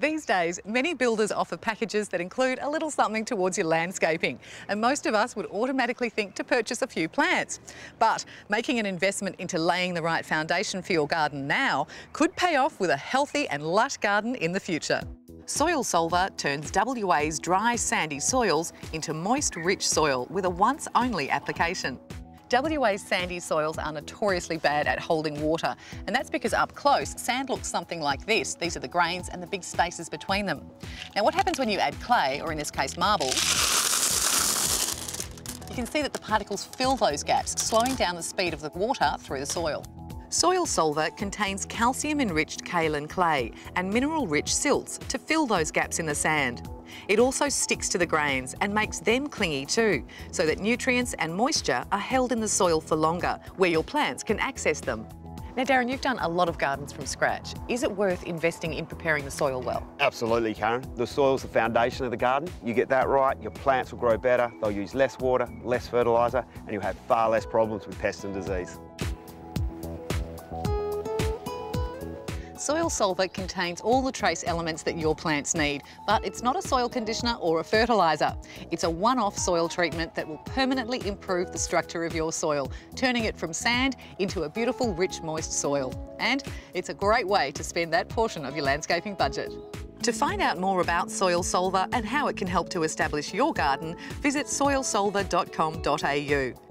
These days, many builders offer packages that include a little something towards your landscaping, and most of us would automatically think to purchase a few plants. But making an investment into laying the right foundation for your garden now could pay off with a healthy and lush garden in the future. Soil Solver turns WA's dry, sandy soils into moist, rich soil with a once-only application. WA's sandy soils are notoriously bad at holding water, and that's because up close, sand looks something like this. These are the grains and the big spaces between them. Now, what happens when you add clay, or in this case marble, you can see that the particles fill those gaps, slowing down the speed of the water through the soil. Soil Solver contains calcium-enriched kaolin clay and mineral-rich silts to fill those gaps in the sand. It also sticks to the grains and makes them clingy too, so that nutrients and moisture are held in the soil for longer, where your plants can access them. Now, Darren, you've done a lot of gardens from scratch. Is it worth investing in preparing the soil well? Absolutely, Karen. The soil's the foundation of the garden. You get that right, your plants will grow better, they'll use less water, less fertiliser, and you'll have far less problems with pests and disease. Soil Solver contains all the trace elements that your plants need, but it's not a soil conditioner or a fertiliser. It's a one-off soil treatment that will permanently improve the structure of your soil, turning it from sand into a beautiful, rich, moist soil. And it's a great way to spend that portion of your landscaping budget. To find out more about Soil Solver and how it can help to establish your garden, visit soilsolver.com.au.